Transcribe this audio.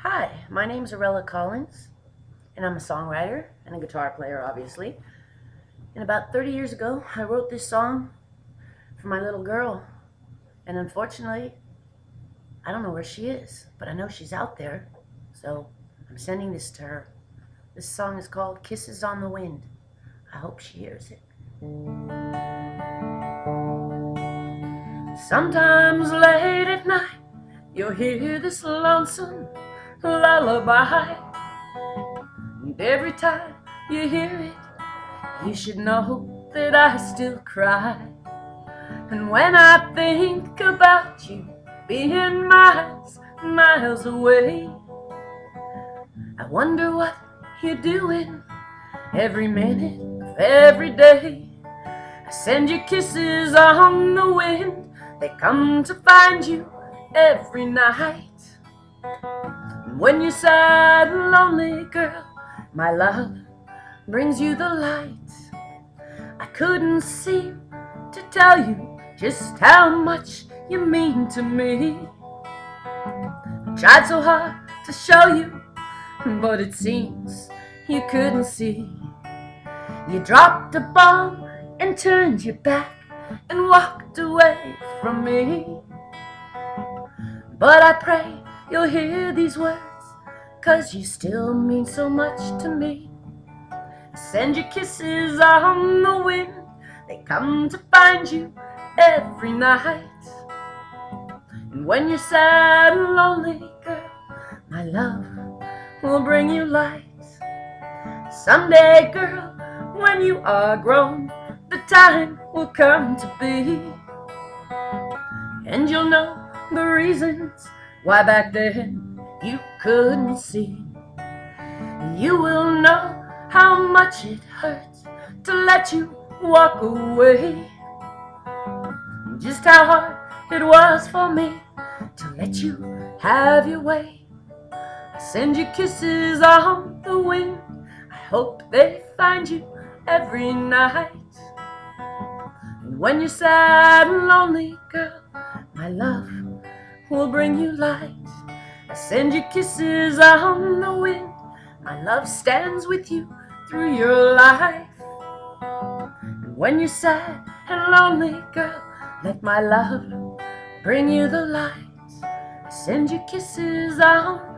Hi, my name is Erela Collins, and I'm a songwriter and a guitar player, obviously. And about 30 years ago, I wrote this song for my little girl. And unfortunately, I don't know where she is, but I know she's out there. So I'm sending this to her. This song is called Kisses on the Wind. I hope she hears it. Sometimes late at night, you'll hear this lonesome lullaby. And every time you hear it, you should know that I still cry. And when I think about you being miles, miles away, I wonder what you're doing every minute of every day. I send you kisses on the wind, they come to find you every night. When you're sad and lonely, girl, my love brings you the light. I couldn't seem to tell you just how much you mean to me. I tried so hard to show you, but it seems you couldn't see. You dropped a bomb and turned your back and walked away from me. But I pray you'll hear these words, cause you still mean so much to me. Send your kisses on the wind, they come to find you every night. And when you're sad and lonely, girl, my love will bring you light. Someday, girl, when you are grown, the time will come to be. And you'll know the reasons why back then you couldn't see. You will know how much it hurts to let you walk away. Just how hard it was for me to let you have your way. I send you kisses on the wind. I hope they find you every night. And when you're sad and lonely, girl, my love will bring you light. I send you kisses on the wind. My love stands with you through your life. And when you're sad and lonely, girl, let my love bring you the light. I send you kisses on.